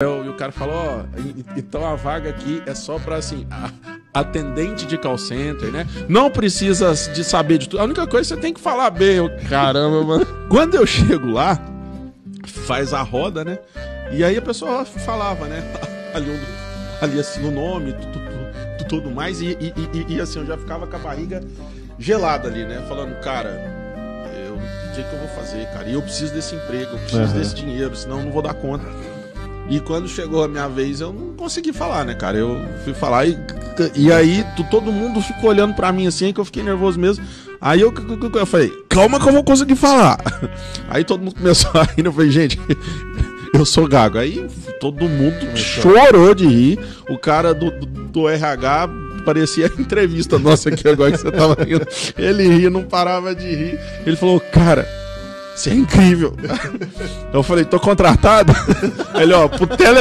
E o cara falou, ó, então a vaga aqui é só pra, assim, atendente de call center, né? Não precisa de saber de tudo. A única coisa é que você tem que falar bem. Eu, caramba, mano. Quando eu chego lá, faz a roda, né? E aí a pessoa falava, né? Ali, ali assim, o nome, tudo, tudo mais. E, e, e, e, assim, eu já ficava com a barriga gelada ali, né? Falando, cara, eu, o que, que eu vou fazer, cara? E eu preciso desse emprego, eu preciso uhum. desse dinheiro, senão eu não vou dar conta. E quando chegou a minha vez, eu não consegui falar, né, cara? Eu fui falar e, e aí todo mundo ficou olhando para mim assim, que eu fiquei nervoso mesmo. Aí eu, eu falei, calma que eu vou conseguir falar. Aí todo mundo começou a rir, eu falei, gente, eu sou gago. Aí todo mundo chorou de rir. O cara do, do, do RH parecia a entrevista nossa aqui agora que você tava rindo. Ele ria, não parava de rir. Ele falou, cara você é incrível. Eu falei, tô contratado? Ele, ó, pro tele